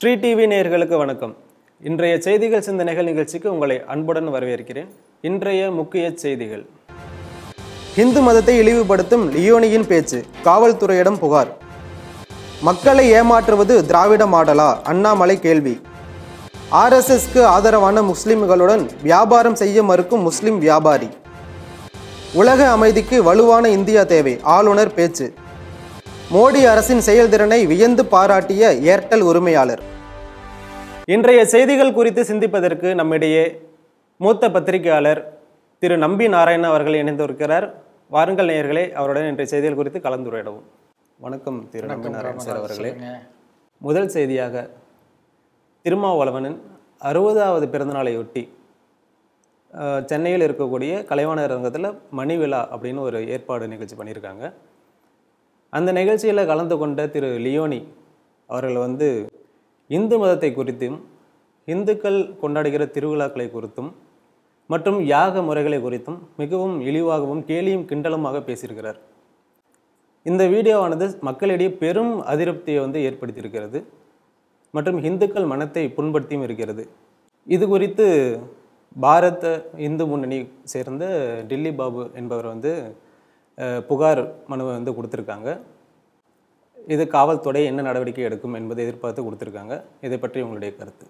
Sri TV நேயர்களுக்கு வணக்கம். இன்றைய செய்திகள் சிந்தனைகள் நிகழ்ச்சிக்கு உங்களை அன்புடன் வரவேற்கிறேன். இன்றைய முக்கிய செய்திகள். இந்து மதத்தை இழிவுபடுத்தும் லியோனியின் பேச்சு காவல்துறையிடம் புகார். மக்களை ஏமாற்றுவது திராவிட மாடலா? அண்ணாமலை கேள்வி. ஆர்எஸ்எஸ்க்கு ஆதரவான முஸ்லிம்களுடன் வியாபாரம் செய்ய மறுக்கும் முஸ்லிம் வியாபாரி. உலக அமைதிக்கு வலுவான இந்தியா தேவை ஆளுநர் பேச்சு. மோடி அரசின் செயல்திறனை வியந்து பாராட்டிய ஏர்டெல் உரிமையாளர். இன்றைய செய்திகள் குறித்து சிந்திப்பதற்கு நம்மிடையே மூத்த பத்திரிகையாளர் திரு நம்பி நாராயணன் அவர்கள் இணைந்திருக்கிறார். வாருங்கள் நேயர்களே அவருடன் இன்றைய செய்திகள் குறித்து கலந்துரையிடவும். வணக்கம் திரு நம்பி நாராயணன் சார் அவர்களே. முதல் செய்தியாக திருமாவளவனின் அறுபதாவது பிறந்தநாளையொட்டி சென்னையில் இருக்கக்கூடிய கலைவாணர் அரங்கத்தில் மணி விழா அப்படின்னு ஒரு ஏற்பாடு நிகழ்ச்சி பண்ணியிருக்காங்க. அந்த நிகழ்ச்சியில் கலந்து கொண்ட திரு லியோனி அவர்கள் வந்து இந்து மதத்தை குறித்தும் இந்துக்கள் கொண்டாடுகிற திருவிழாக்களை குறித்தும் மற்றும் யாக முறைகளை குறித்தும் மிகவும் இழிவாகவும் கேலியும் கிண்டலுமாக பேசியிருக்கிறார். இந்த வீடியோவானது மக்களிடையே பெரும் அதிருப்தியை வந்து ஏற்படுத்தியிருக்கிறது மற்றும் இந்துக்கள் மனத்தை புண்படுத்தியும் இருக்கிறது. இது குறித்து பாரத இந்து முன்னணி சேர்ந்த டில்லி பாபு என்பவர் வந்து புகார் மனுவை வந்து கொடுத்துருக்காங்க. இது காவல்துறை என்ன நடவடிக்கை எடுக்கும் என்பதை எதிர்பார்த்து கொடுத்துருக்காங்க. இதை பற்றி உங்களுடைய கருத்து.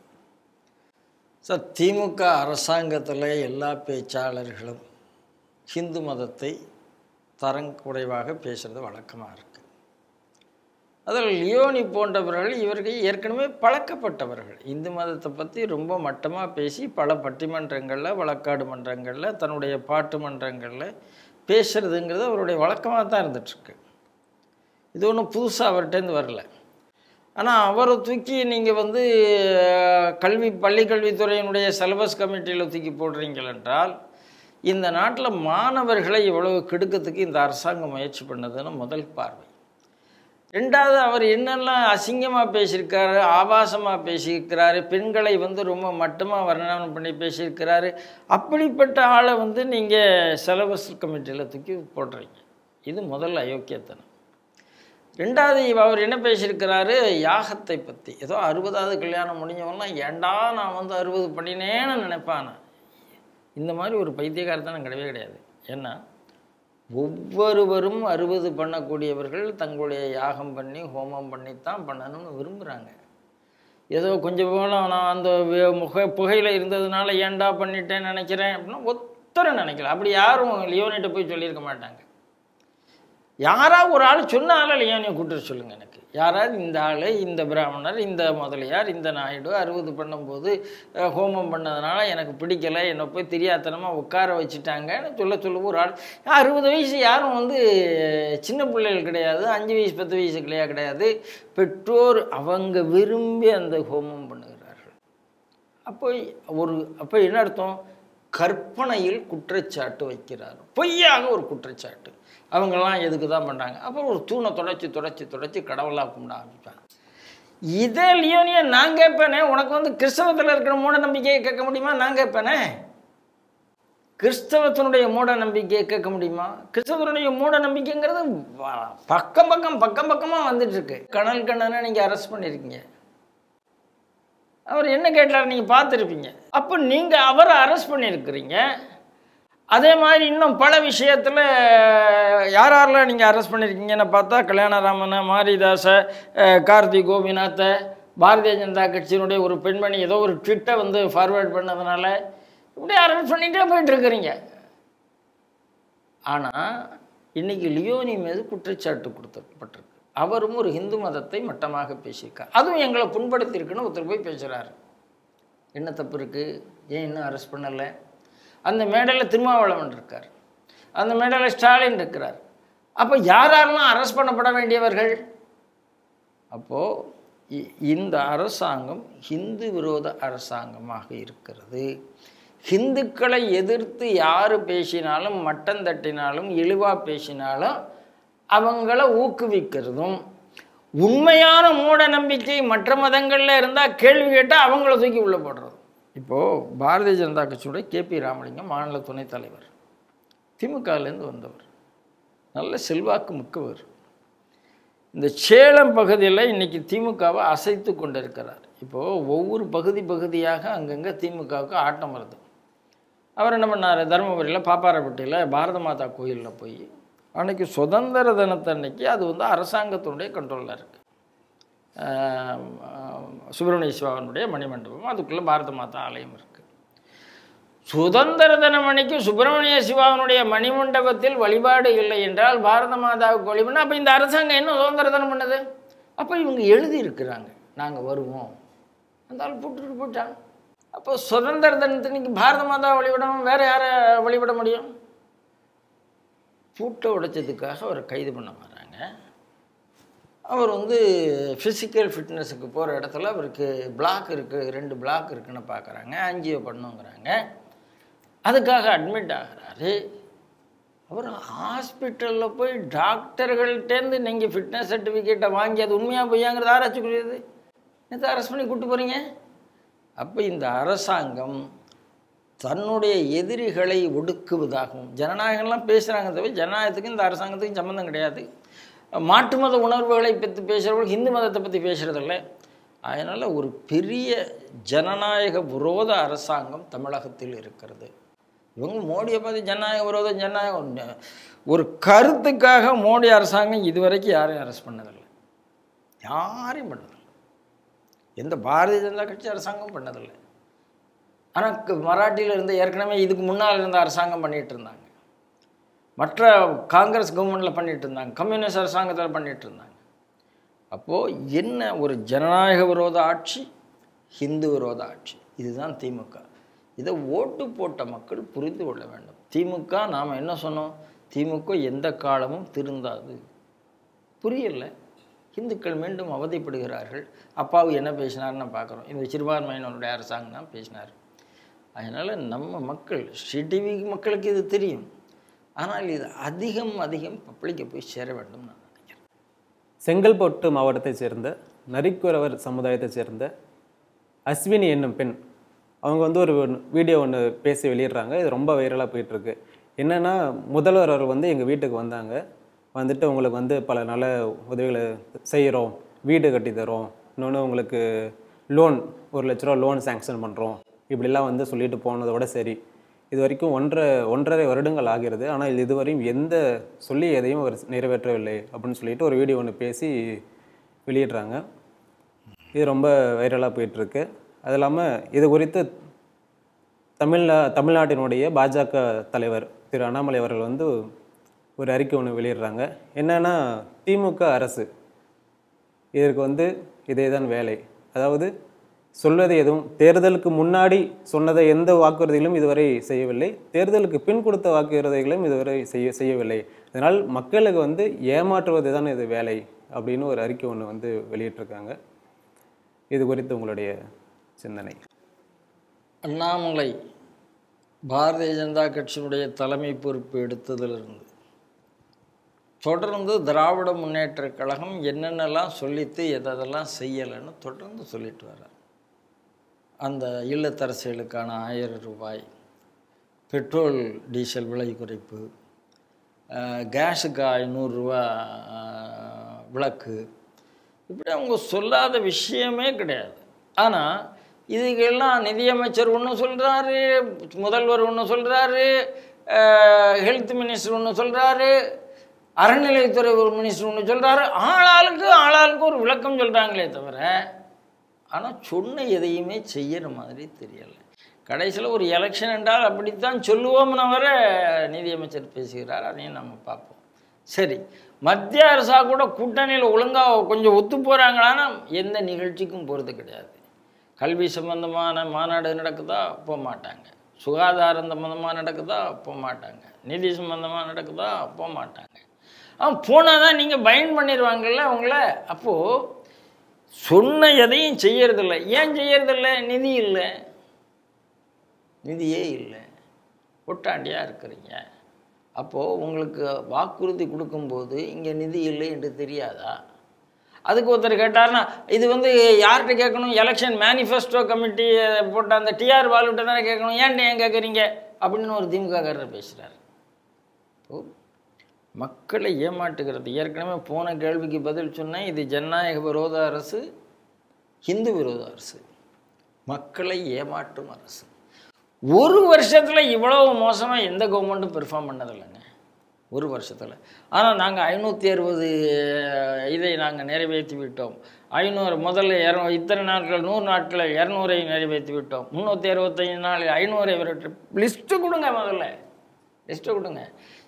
சார் திமுக அரசாங்கத்தில் எல்லா பேச்சாளர்களும் ஹிந்து மதத்தை தரங்குறைவாக பேசுகிறது வழக்கமாக இருக்குது அதில் லியோனி போன்றவர்கள் இவர்கள் ஏற்கனவே பழக்கப்பட்டவர்கள். இந்து மதத்தை பற்றி ரொம்ப மட்டமாக பேசி பல பட்டிமன்றங்களில் வழக்காடு மன்றங்களில் தன்னுடைய பாட்டு மன்றங்களில் பேசுகிறதுங்கிறது அவருடைய வழக்கமாக தான் இருந்துகிட்ருக்கு. இது ஒன்றும் புதுசாக அவர்கிட்டேருந்து வரல. ஆனால் அவரை தூக்கி நீங்கள் வந்து கல்வி பள்ளி கல்வித்துறையினுடைய சிலபஸ் கமிட்டியில் தூக்கி போடுறீங்கள் என்றால் இந்த நாட்டில் மாணவர்களை இவ்வளவு கெடுக்கிறதுக்கு இந்த அரசாங்கம் முயற்சி பண்ணதுன்னு முதல் பார்வை. ரெண்டாவது அவர் என்னெல்லாம் அசிங்கமாக பேசியிருக்காரு ஆபாசமாக பேசியிருக்கிறாரு பெண்களை வந்து ரொம்ப மட்டமாக வர்ணனம் பண்ணி பேசியிருக்கிறாரு அப்படிப்பட்ட ஆளை வந்து நீங்கள் சிலபஸ் கமிட்டியில் தூக்கி போடுறீங்க. இது முதல் அயோக்கியத்தனம். ரெண்டாவது அவர் என்ன பேசியிருக்கிறாரு யாகத்தை பற்றி ஏதோ அறுபதாவது கல்யாணம் முடிஞ்சவங்களாம் ஏண்டா நான் வந்து அறுபது பண்ணினேன்னு நினைப்பானா இந்த மாதிரி ஒரு பைத்தியக்காரத்தனம் கிடையவே கிடையாது. ஏன்னா ஒவ்வொருவரும் அறுபது பண்ணக்கூடியவர்கள் தங்களுடைய யாகம் பண்ணி ஹோமம் பண்ணி தான் பண்ணணும்னு விரும்புகிறாங்க ஏதோ கொஞ்சம் போல நான் அந்த முக புகையில் இருந்ததுனால ஏன்டா பண்ணிட்டேன்னு நினைக்கிறேன் அப்படின்னா ஒத்தரை நினைக்கல. அப்படி யாரும் லியோனிட்ட போய் சொல்லியிருக்க மாட்டாங்க. யாராவது ஒரு ஆள் சொன்னாலும் லியோனியை கூப்பிட்டு சொல்லுங்கள் எனக்கு. யாராவது இந்த ஆள் இந்த பிராமணர் இந்த முதலியார் இந்த நாயுடு அறுபது பண்ணும்போது ஹோமம் பண்ணதுனால எனக்கு பிடிக்கலை. என்னை போய் தெரியாத்தனமாக உட்கார வச்சுட்டாங்கன்னு சொல்ல சொல்ல ஒரு ஆள். அறுபது வயசு யாரும் வந்து சின்ன பிள்ளைகள் கிடையாது அஞ்சு வயசு பத்து வயசு கிடையாது கிடையாது. பெற்றோர் அவங்க விரும்பி அந்த ஹோமம் பண்ணுகிறார்கள். அப்போ ஒரு அப்போ என்ன அர்த்தம்? கற்பனையில் குற்றச்சாட்டு வைக்கிறார். பொய்யாக ஒரு குற்றச்சாட்டு. அவங்கெல்லாம் எதுக்கு தான் பண்ணுறாங்க அப்புறம் ஒரு தூணை தொடச்சி தொடச்சி தொடச்சி கடவுளாக கும்பிட ஆரம்பிப்பாங்க. இதே லியோனியை நான் கேட்பேனே உனக்கு வந்து கிறிஸ்தவத்தில் இருக்கிற மூட நம்பிக்கையை கேட்க முடியுமா? நான் கேட்பேனே. கிறிஸ்தவத்தினுடைய மூட நம்பிக்கையை கேட்க முடியுமா? கிறிஸ்தவனுடைய மூட நம்பிக்கைங்கிறது பக்கம் பக்கம் பக்கம் பக்கமாக வந்துட்டுருக்கு. கணல் கண்ணனை நீங்கள் அரெஸ்ட் பண்ணியிருக்கீங்க அவர் என்ன கேட்டார்? நீங்கள் பார்த்துருப்பீங்க. அப்போ நீங்கள் அவரை அரெஸ்ட் பண்ணியிருக்கிறீங்க அதே மாதிரி இன்னும் பல விஷயத்தில் யார் யாரெல்லாம் நீங்கள் அரெஸ்ட் பண்ணியிருக்கீங்கன்னு பார்த்தா கல்யாணராமனை மாரிதாசை கார்த்தி கோபிநாத்தை பாரதிய ஜனதா கட்சியினுடைய ஒரு பெண்மணி ஏதோ ஒரு ட்விட்டை வந்து ஃபார்வேர்ட் பண்ணதுனால இப்படி அரெஸ்ட் பண்ணிகிட்டே போயிட்டுருக்குறீங்க. ஆனால் இன்னைக்கு லியோனி மீது குற்றச்சாட்டு கொடுத்தப்பட்டிருக்கு அவரும் ஒரு ஹிந்து மதத்தை மட்டமாக பேசியிருக்கார். அதுவும் எங்களை புண்படுத்தியிருக்குன்னு ஒருத்தர் போய் பேசுகிறாரு என்ன தப்பு இருக்குது ஏன் இன்னும் அரெஸ்ட் பண்ணலை? அந்த மேடையில் திருமாவளவன் இருக்கார். அந்த மேடையில் ஸ்டாலின் இருக்கிறார். அப்போ யாரெல்லாம் அரெஸ்ட் பண்ணப்பட வேண்டியவர்கள்? அப்போது இந்த அரசாங்கம் ஹிந்து விரோத அரசாங்கமாக இருக்கிறது. ஹிந்துக்களை எதிர்த்து யார் பேசினாலும் மட்டம் தட்டினாலும் இழிவாக பேசினாலும் அவங்கள ஊக்குவிக்கிறதும் உண்மையான மூட நம்பிக்கை மற்ற மதங்களில் இருந்தால் கேள்வி கேட்டால் அவங்கள தூக்கி உள்ளே போடுறது இப்போது பாரதிய ஜனதா கட்சியுடைய கேபி ராமலிங்கம் மாநில துணைத் தலைவர். திமுகலேருந்து வந்தவர். நல்ல செல்வாக்கு மிக்கவர். இந்த சேலம் பகுதியில் இன்றைக்கி திமுகவை அசைத்து கொண்டிருக்கிறார். இப்போது ஒவ்வொரு பகுதி பகுதியாக அங்கங்கே திமுகவுக்கு ஆட்டம் வருது. அவர் என்ன பண்ணார்? தருமபுரியில் பாப்பாரப்பட்டியில் பாரத மாதா கோயிலில் போய் அன்னைக்கு சுதந்திர தினத்தன்னைக்கு அது வந்து அரசாங்கத்தினுடைய கண்ட்ரோலில் இருக்குது சுப்பிரமணிய சிவாவினுடைய மணிமண்டபம். அதுக்குள்ளே பாரத மாதா ஆலயம் இருக்குது சுதந்திர தினம் அன்னைக்கு சுப்பிரமணிய சிவாவினுடைய மணிமண்டபத்தில் வழிபாடு இல்லை என்றால் பாரத மாதாவுக்கு வழிபாடு அப்போ இந்த அரசாங்கம் என்ன சுதந்திர தினம் பண்ணுது? அப்போ இவங்க எழுதியிருக்கிறாங்க. நாங்கள் வருவோம். அந்த ஆள் போட்டுட்டு போயிட்டாங்க. அப்போ சுதந்திர தினத்தன்னைக்கு பாரத மாதா வழிபடாமல் வேறு யாரை வழிபட முடியும்? பூட்டை உடைச்சதுக்காக அவரை கைது பண்ண வராங்க. அவர் வந்து ஃபிசிக்கல் ஃபிட்னஸுக்கு போகிற இடத்துல அவருக்கு பிளாக் இருக்குது ரெண்டு பிளாக் இருக்குன்னு பார்க்குறாங்க ஆஞ்சியோ பண்ணுங்கிறாங்க. அதுக்காக அட்மிட் ஆகிறாரு. அவர் ஹாஸ்பிட்டலில் போய் டாக்டர்கள்ட்டேருந்து நீங்கள் ஃபிட்னஸ் சர்டிஃபிகேட்டை வாங்கி அது உண்மையாக பொய்யாங்கிறது ஆராய்ச்சிக்குரியது நேற்று அரெஸ்ட் பண்ணி கூப்பிட்டு போகிறீங்க அப்போ இந்த அரசாங்கம் தன்னுடைய எதிரிகளை ஒடுக்குவதாகவும் ஜனநாயகம்லாம் பேசுகிறாங்க தவிர ஜனநாயகத்துக்கும் இந்த அரசாங்கத்துக்கும் சம்மந்தம் கிடையாது. மாட்டு மத உணர்வுகளை பற்றி பேசுகிறவர்கள் இந்து மதத்தை பற்றி பேசுகிறதில்ல அதனால் ஒரு பெரிய ஜனநாயக விரோத அரசாங்கம் தமிழகத்தில் இருக்கிறது. இவங்க மோடியை பார்த்து ஜனநாயக விரோத ஜனநாயகம் ஒரு கருத்துக்காக மோடி அரசாங்கம் இதுவரைக்கும் யாரையும் அரெஸ்ட் பண்ணதில்லை. யாரையும் பண்ணதில்லை. எந்த பாரதிய ஜனதா கட்சி அரசாங்கம் பண்ணதில்லை. ஆனால் மராட்டியில் இருந்த ஏற்கனவே இதுக்கு முன்னால் இருந்த அரசாங்கம் பண்ணிகிட்டு இருந்தாங்க. மற்ற காங்கிரஸ் கவர்மெண்ட்டில் பண்ணிகிட்டு இருந்தாங்க கம்யூனிஸ்ட் அரசாங்கத்தில் பண்ணிகிட்டு இருந்தாங்க அப்போது என்ன ஒரு ஜனநாயக விரோத ஆட்சி ஹிந்து விரோத ஆட்சி? இதுதான் திமுக. இதை ஓட்டு போட்ட மக்கள் புரிந்து கொள்ள வேண்டும். திமுக நாம் என்ன சொன்னோம்? திமுக எந்த காலமும் திருந்தாது. புரியலை. இந்துக்கள் மீண்டும் அவதிப்படுகிறார்கள். அப்பாவு என்ன பேசினார்னு பார்க்குறோம். இந்த சிறுபான்மையினருடைய அரசாங்கம் தான் பேசினார். அதனால் நம்ம மக்கள் ஸ்ரீடிவி மக்களுக்கு இது தெரியும். ஆனால் இது அதிகம் அதிகம் பப்ளிக்கை போய் சேர வேண்டும் நான் நினைக்கிறேன். செங்கல்பட்டு மாவட்டத்தைச் சேர்ந்த நரிக்குறவர் சமுதாயத்தைச் சேர்ந்த அஸ்வினி என்னும் பெண் அவங்க வந்து ஒரு வீடியோ ஒன்று பேசி வெளியிடுறாங்க. இது ரொம்ப வைரலாக போயிட்டுருக்கு. என்னென்னா முதல்வர் அவர் வந்து எங்கள் வீட்டுக்கு வந்தாங்க. வந்துட்டு உங்களுக்கு வந்து பல நல்ல உதவிகளை செய்கிறோம் வீடு கட்டி தரோம் இன்னொன்று உங்களுக்கு லோன் ஒரு லட்ச ரூபா லோன் சேங்ஷன் பண்ணுறோம் இப்படிலாம் வந்து சொல்லிட்டு போனதோட சரி. இது வரைக்கும் ஒன்றரை ஒன்றரை வருடங்கள் ஆகிறது. ஆனால் இதுவரையும் எந்த சொல்லி எதையும் அவர் நிறைவேற்றவில்லை அப்படின்னு சொல்லிட்டு ஒரு வீடியோ ஒன்று பேசி வெளியிடுறாங்க. இது ரொம்ப வைரலாக போயிட்டுருக்கு. அது இல்லாமல் இது குறித்து தமிழ்நா தமிழ்நாட்டினுடைய பாஜக தலைவர் திரு அண்ணாமலை அவர்கள் வந்து ஒரு அறிக்கை ஒன்று வெளியிடுறாங்க. என்னென்னா திமுக அரசு இதற்கு வந்து இதே தான் வேலை. அதாவது சொல்வது எதுவும் தேர்தலுக்கு முன்னாடி சொன்னதை எந்த வாக்குறுதிகளும் இதுவரை செய்யவில்லை. தேர்தலுக்கு பின் கொடுத்த வாக்குறுதிகளும் இதுவரை செய்ய செய்யவில்லை. அதனால் மக்களுக்கு வந்து ஏமாற்றுவது தான் இது வேலை அப்படின்னு ஒரு அறிக்கை ஒன்று வந்து வெளியிட்டிருக்காங்க. இது குறித்து உங்களுடைய சிந்தனை. அண்ணாமலை பாரதிய ஜனதா கட்சியினுடைய தலைமை பொறுப்பு எடுத்ததிலிருந்து தொடர்ந்து திராவிட முன்னேற்றக் கழகம் என்னென்னலாம் சொல்லித்து எதெல்லாம் செய்யலைன்னு தொடர்ந்து சொல்லிட்டு வர்றார். அந்த இல்லத்தரசிகளுக்கான ஆயிரம் ரூபாய் பெட்ரோல் டீசல் விலை குறைப்பு கேஸுக்கு ஐநூறுரூவா விளக்கு. இப்படி அவங்க சொல்லாத விஷயமே கிடையாது. ஆனால் இதுக்கெல்லாம் நிதியமைச்சர் ஒன்று சொல்கிறாரு முதல்வர் ஒன்று சொல்கிறாரு ஹெல்த் மினிஸ்டர் ஒன்று சொல்கிறாரு அறநிலையத்துறை ஒரு மினிஸ்டர் ஒன்று சொல்கிறாரு ஆளாளுக்கு ஆளாளுக்கு ஒரு விளக்கம் சொல்கிறாங்களே தவிர ஆனால் சொன்ன எதையுமே செய்கிற மாதிரி தெரியலை. கடைசியில் ஒரு எலெக்ஷன் என்றால் அப்படித்தான் சொல்லுவோம்னு வர நிதியமைச்சர் பேசுகிறார் அதையும் நம்ம பார்ப்போம். சரி மத்திய அரசாக கூட கூட்டணியில் ஒழுங்காக கொஞ்சம் ஒத்து போகிறாங்களான்னா எந்த நிகழ்ச்சிக்கும் போகிறது கிடையாது. கல்வி சம்பந்தமான மாநாடு நடக்குதா? போக மாட்டாங்க சுகாதாரம் சம்பந்தமாக நடக்குதா? போக மாட்டாங்க நிதி சம்பந்தமாக நடக்குதா? போக மாட்டாங்க ஆ போனால் தான் நீங்கள் பயன் பண்ணிடுவாங்கல்ல அவங்கள அப்போது சொன்ன எதையும் செய்யறதில்ல. ஏன் செய்யறதில்ல? நிதி இல்லை. நிதியே இல்லை. ஒட்டாண்டியாக இருக்கிறீங்க. அப்போது உங்களுக்கு வாக்குறுதி கொடுக்கும்போது இங்கே நிதி இல்லை என்று தெரியாதா? அதுக்கு ஒருத்தர் கேட்டார்னா இது வந்து யார்கிட்ட கேட்கணும்? எலெக்ஷன் மேனிஃபெஸ்டோ கமிட்டி போட்ட அந்த டிஆர் பாலுகிட்ட தானே கேட்கணும்? ஏன்ட்டு ஏன் கேட்குறீங்க? அப்படின்னு ஒரு திமுககாரர் பேசுகிறார் மக்களை ஏமாட்டுகிறது ஏற்கனவே போன கேள்விக்கு பதில் சொன்னேன். இது ஜனநாயக விரோத அரசு ஹிந்து விரோத அரசு. மக்களை ஏமாற்றும் அரசு. ஒரு வருஷத்தில் இவ்வளவு மோசமாக எந்த கவர்மெண்ட்டும் பெர்ஃபார்ம் பண்ணதில்லைங்க. ஒரு வருஷத்தில். ஆனால் நாங்கள் ஐநூற்றி அறுபது இதை நாங்கள் நிறைவேற்றி விட்டோம். ஐநூறு முதல்ல இரநூ இத்தனை நாட்கள் நூறு நாட்களில் இரநூறை நிறைவேற்றி விட்டோம். முந்நூற்றி அறுபத்தஞ்சு நாள் ஐநூறை லிஸ்ட்டு கொடுங்க முதல்ல. லிஸ்ட்டு கொடுங்க.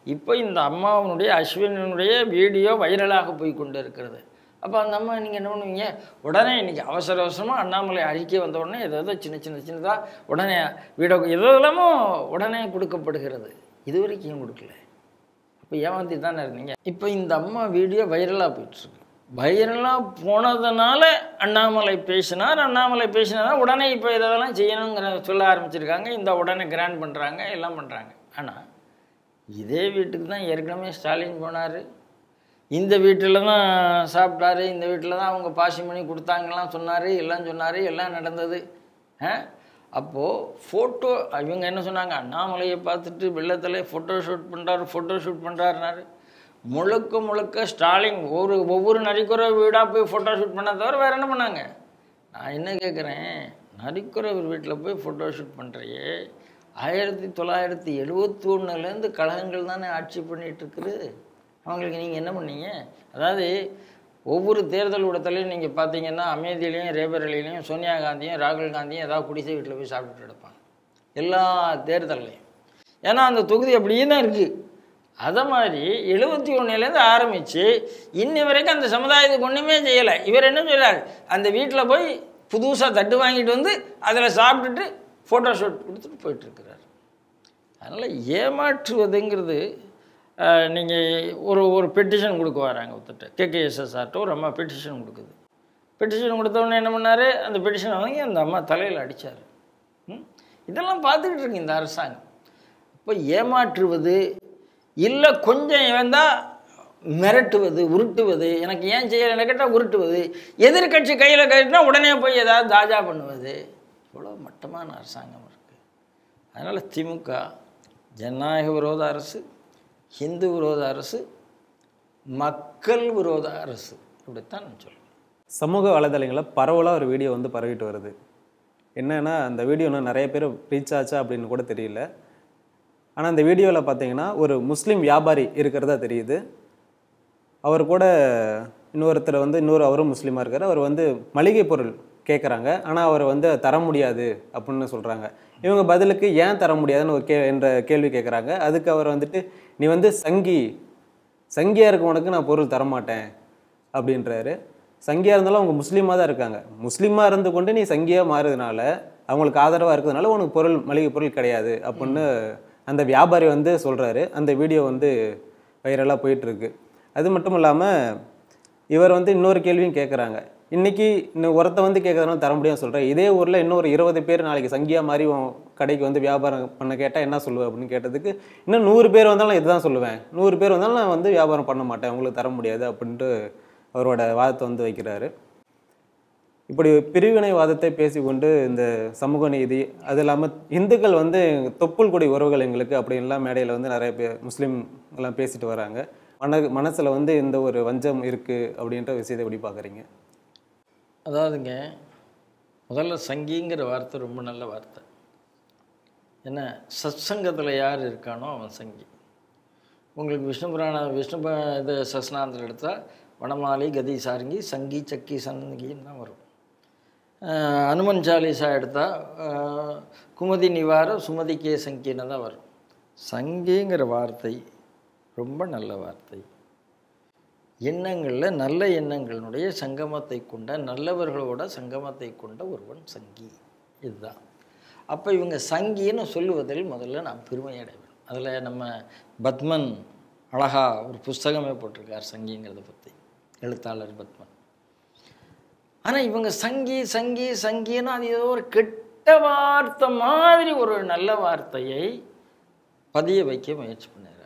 இப்போ இந்த அம்மாவனுடைய அஸ்வினுடைய வீடியோ வைரலாக போய் கொண்டு இருக்கிறது அப்போ அந்த அம்மா நீங்கள் என்ன பண்ணுவீங்க? உடனே இன்றைக்கி அவசர அவசரமாக அண்ணாமலை அறிக்கை வந்த உடனே ஏதாவது சின்ன சின்ன சின்னதாக உடனே வீடியோ எதோ உடனே கொடுக்கப்படுகிறது. இது வரைக்கும் ஏன் கொடுக்கல? இப்போ ஏமாந்தி தானே இருந்தீங்க. இப்போ இந்த அம்மா வீடியோ வைரலாக போயிட்டுருக்கு. வைரலாக போனதுனால அண்ணாமலை பேசினார். அண்ணாமலை பேசினார்? உடனே இப்போ இதெல்லாம் செய்யணுங்கிற சொல்ல ஆரம்பிச்சிருக்காங்க. இந்த உடனே கிராண்ட் பண்ணுறாங்க எல்லாம் பண்ணுறாங்க ஆனால் இதே வீட்டுக்கு தான் ஏற்கனவே ஸ்டாலின் போனார். இந்த வீட்டில் தான் சாப்பிட்டாரு இந்த வீட்டில் தான் அவங்க பாசி மணி கொடுத்தாங்கலாம் சொன்னார் எல்லாம் சொன்னார் எல்லாம் நடந்தது. ஆ? அப்போது ஃபோட்டோ இவங்க என்ன சொன்னாங்க? அண்ணாமலையை பார்த்துட்டு வெள்ளத்தில் ஃபோட்டோ ஷூட் பண்ணுறாரு ஃபோட்டோ ஷூட் பண்ணுறாருனாரு முழுக்க முழுக்க ஸ்டாலின் ஒரு ஒவ்வொரு நரிக்குற வீடாக போய் ஃபோட்டோ ஷூட் பண்ண தவிர வேறு என்ன பண்ணாங்க? நான் என்ன கேட்குறேன் நரிக்குறவர் வீட்டில் போய் ஃபோட்டோ ஷூட் பண்ணுறையே ஆயிரத்தி தொள்ளாயிரத்தி எழுபத்தி ஒன்றுலேருந்து கழகங்கள் தானே ஆட்சி பண்ணிகிட்டு இருக்குது அவங்களுக்கு நீங்கள் என்ன பண்ணீங்க? அதாவது ஒவ்வொரு தேர்தல் கூடத்துலையும் நீங்கள் பார்த்தீங்கன்னா அமேதியிலையும் ரேபரேலிலையும் சோனியா காந்தியும் ராகுல் காந்தியும் ஏதாவது குடிசை வீட்டில் போய் சாப்பிட்டுட்டு எடுப்பாங்க எல்லா தேர்தல்லையும். ஏன்னா அந்த தொகுதி அப்படியே தான் இருக்குது அதை மாதிரி எழுபத்தி ஒன்றுலேருந்து ஆரம்பித்து இன்னி வரைக்கும் அந்த சமுதாயத்துக்கு ஒன்றுமே செய்யலை. இவர் என்ன சொல்கிறார் அந்த வீட்டில் போய் புதுசாக தட்டு வாங்கிட்டு வந்து அதில் சாப்பிட்டுட்டு ஃபோட்டோ ஷூட் கொடுத்துட்டு போயிட்டுருக்கிறார். அதனால் ஏமாற்றுவதுங்கிறது நீங்கள் ஒரு ஒரு பெட்டிஷன் கொடுக்க வராங்க ஒருத்தட்ட கேகேஎஸ்எஸ்ஆர்ட்டோ ஒரு அம்மா பெட்டிஷன் கொடுக்குது. பெட்டிஷன் கொடுத்தவொடனே என்ன பண்ணார்? அந்த பெட்டிஷனை வாங்கி அந்த அம்மா தலையில் அடித்தார் இதெல்லாம் பார்த்துக்கிட்டு இருக்கு இந்த அரசாங்கம். இப்போ ஏமாற்றுவது இல்லை கொஞ்சம் வந்தால் மிரட்டுவது உருட்டுவது எனக்கு ஏன் செய்யலை? கேட்டால் உருட்டுவது. எதிர்கட்சி கையில் கட்டினா உடனே போய் ஏதாவது தாஜா பண்ணுவது. இவ்வளோ மட்டமான அரசாங்கம் இருக்குது அதனால் திமுக ஜனநாயக விரோத அரசு ஹிந்து விரோத அரசு மக்கள் விரோத அரசு. இப்படித்தான் நான் சொல்லுவேன் சமூக வலைதளங்களில் பரவலாக ஒரு வீடியோ வந்து பரவிட்டு வருது. என்னென்னா அந்த வீடியோ இன்னும் நிறைய பேர் ரீச் ஆச்சா அப்படின்னு கூட தெரியல. ஆனால் அந்த வீடியோவில் பார்த்தீங்கன்னா ஒரு முஸ்லீம் வியாபாரி இருக்கிறதா தெரியுது. அவர் கூட இன்னொருத்தர் வந்து இன்னொரு அவரும் முஸ்லீமாக இருக்கார். அவர் வந்து மளிகை பொருள் கேட்குறாங்க ஆனால் அவர் வந்து தர முடியாது அப்படின்னு சொல்கிறாங்க இவங்க பதிலுக்கு ஏன் தர முடியாதுன்னு ஒரு கே என்ற கேள்வி கேட்குறாங்க அதுக்கு அவர் வந்துட்டு நீ வந்து சங்கி சங்கியாக இருக்கவனுக்கு நான் பொருள் தரமாட்டேன் அப்படின்றாரு. சங்கியாக இருந்தாலும் அவங்க முஸ்லீமாக தான் இருக்காங்க. முஸ்லீமாக இருந்து கொண்டு நீ சங்கியாக மாறுறதுனால அவங்களுக்கு ஆதரவாக இருக்கிறதுனால உனக்கு பொருள் மளிகை பொருள் கிடையாது அப்படின்னு அந்த வியாபாரி வந்து சொல்கிறாரு அந்த வீடியோ வந்து வைரலாக போயிட்டுருக்கு அது மட்டும் இல்லாமல் இவர் வந்து இன்னொரு கேள்வியும் கேட்குறாங்க இன்னைக்கு இன்னும் உரத்தை வந்து கேட்கறதுனால தர முடியும் சொல்கிறேன் இதே ஊரில் இன்னொரு இருபது பேர் நாளைக்கு சங்கியா மாதிரி கடைக்கு வந்து வியாபாரம் பண்ண கேட்டால் என்ன சொல்லுவேன் அப்படின்னு கேட்டதுக்கு இன்னும் நூறு பேர் வந்தாலும் இதுதான் சொல்லுவேன். நூறு பேர் வந்தாலும் நான் வந்து வியாபாரம் பண்ண மாட்டேன். உங்களுக்கு தர முடியாது அப்படின்ட்டு அவரோட வாதத்தை வந்து வைக்கிறாரு. இப்படி பிரிவினைவாதத்தை பேசிக்கொண்டு இந்த சமூக நீதி அது இல்லாமல் இந்துக்கள் வந்து தொப்புள் கொடி உறவுகள் எங்களுக்கு அப்படின்லாம் மேடையில் வந்து நிறைய பேர் முஸ்லீம் எல்லாம் பேசிட்டு வராங்க. மன மனசில் வந்து இந்த ஒரு வஞ்சம் இருக்குது அப்படின்ற விஷயத்தை எப்படி பார்க்குறீங்க அதாவதுங்க முதல்ல சங்கிங்கிற வார்த்தை ரொம்ப நல்ல வார்த்தை. என்ன சத்சங்கத்தில் யார் இருக்கானோ அவன் சங்கி. உங்களுக்கு விஷ்ணு புராண விஷ்ணு இது சஸ்நாந்தில் எடுத்தால் வனமாலி கதி சாரங்கி சங்கி சக்கி சங்கின்னு தான் வரும் அனுமன் சாலிசா எடுத்தால் குமதி நிவார சுமதிக்கே சங்கின்னு தான் வரும். சங்கிங்கிற வார்த்தை ரொம்ப நல்ல வார்த்தை. எண்ணங்களில் நல்ல எண்ணங்களினுடைய சங்கமத்தை கொண்ட நல்லவர்களோட சங்கமத்தை கொண்ட ஒருவன் சங்கி. இதுதான். அப்போ இவங்க சங்கின்னு சொல்லுவதில் முதல்ல நான் பெருமை அடைவேன் அதில் நம்ம பத்மன் அழகா ஒரு புஸ்தகமே போட்டிருக்கார் சங்கிங்கிறத பற்றி எழுத்தாளர் பத்மன். ஆனால் இவங்க சங்கி சங்கி சங்கின்னு அது ஏதோ ஒரு கெட்ட வார்த்தை மாதிரி ஒரு நல்ல வார்த்தையை பதிய வைக்க முயற்சி பண்ணார்.